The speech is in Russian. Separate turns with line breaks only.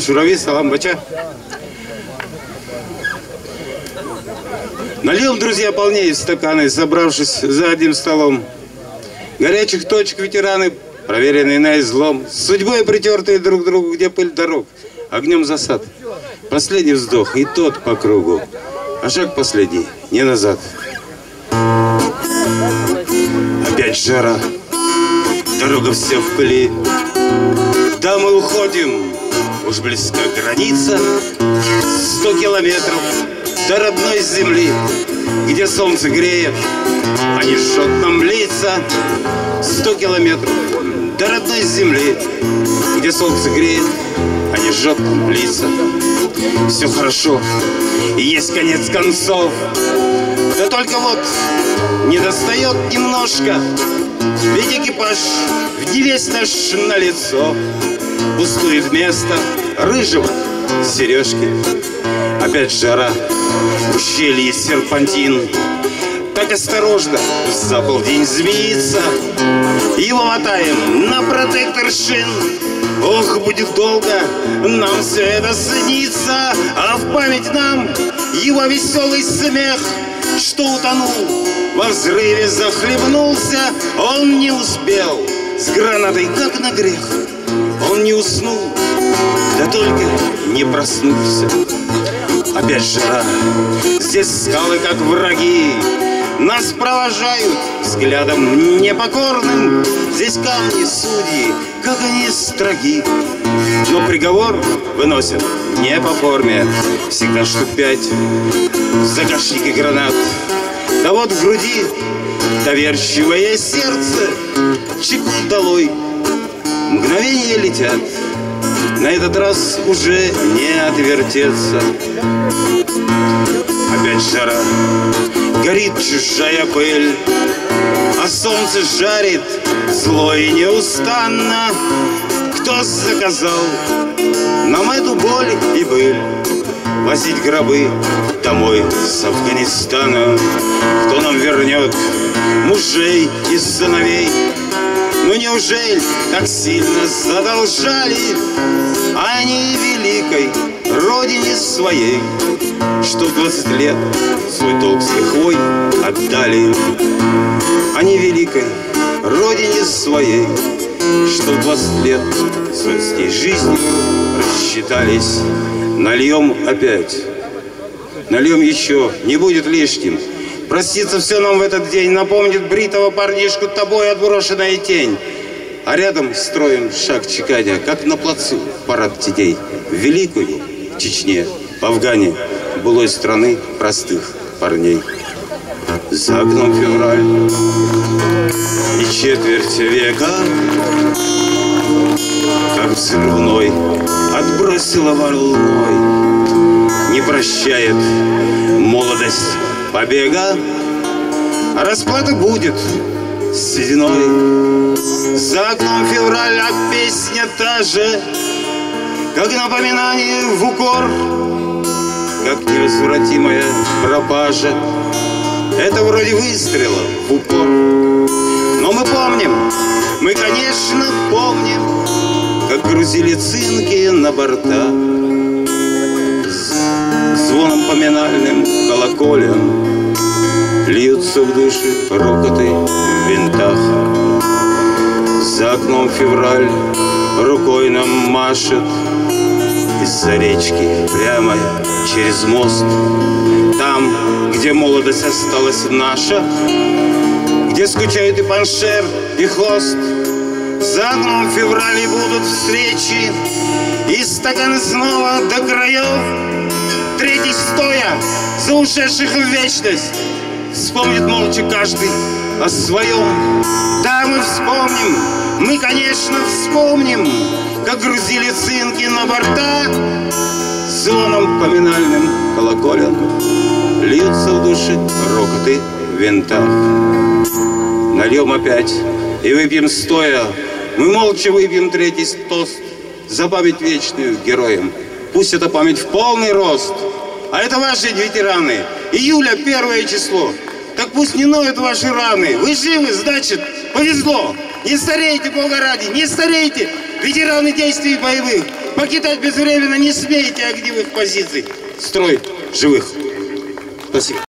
Шурави, салам, бача. Налил, друзья, полнее стаканы, собравшись за одним столом. Горячих точек ветераны, проверенные на излом, с судьбой притертые друг к другу, где пыль дорог, огнем засад. Последний вздох, и тот по кругу, а шаг последний, не назад. Опять жара, дорога вся в пыли. Да, мы уходим, уж близка граница, сто километров до родной земли, где солнце греет, а не жжет нам лица. Сто километров до родной земли, где солнце греет, а не жжет нам лица. Все хорошо, и есть конец концов. Да только вот не достает немножко, ведь экипаж в невесть наш на лицо пустует место рыжего сережки. Опять жара, ущелье серпантин. Так осторожно за полдень змеится. Его мотаем на протектор шин. Ох, будет долго нам все это снится, А в память нам его веселый смех, Что утонул, во взрыве захлебнулся, Он не успел с гранатой, как на грех. Он не уснул, да только не проснулся. Опять жара, здесь скалы как враги, Нас провожают взглядом непокорным. Здесь камни судьи, как они строги. Но приговор выносят не по форме, Всегда штук пять загашники гранат. Да вот в груди доверчивое сердце Чекут долой, мгновения летят на этот раз уже не отвертеться. Опять жара, горит чужая пыль, А солнце жарит зло и неустанно. Кто заказал нам эту боль и быль? Возить гробы домой с Афганистана Кто нам вернет мужей и сыновей ну неужели так сильно задолжали Они великой родине своей Что двадцать лет свой долг с лихвой отдали Они великой родине своей Что двадцать лет с ней жизнью рассчитались? Нальем опять. Нальем еще, не будет лишним Простится все нам в этот день, напомнит бритого парнишку тобой отброшенная тень. А рядом строим шаг чеканя, как на плацу парад детей. В великую Чечне, в Афгане, былой страны простых парней. За окном февраль и четверть века, как взрывной, отбросила волной, не прощает молодость побега, расплата будет сединой. За окном февраль, а песня та же, как напоминание в укор, как невозвратимая пропажа. Это вроде выстрела в упор. Но мы помним, мы, конечно, помним, как грузили цинки на борта звоном поминальным колоколем Льются в душе рокоты в винтах. За окном февраль рукой нам машет Из-за речки прямо через мост. Там, где молодость осталась наша Где скучают и паншер, и хвост. За окном феврале будут встречи И стаканы снова до краев за ушедших в вечность. Вспомнит молча каждый о своем. Да, мы вспомним, мы, конечно, вспомним, как грузили цинки на борта. Звоном поминальным колоколен льются в душе рокоты винта. Нальем опять и выпьем стоя. Мы молча выпьем третий тост за память вечную героям. Пусть эта память в полный рост – а это ваши ветераны. Июля первое число. Так пусть не ноют ваши раны. Вы живы, значит, повезло. Не старейте, Бога ради, не старейте. Ветераны действий боевых. Покидать безвременно не смейте огневых позиций. Строй живых. Спасибо.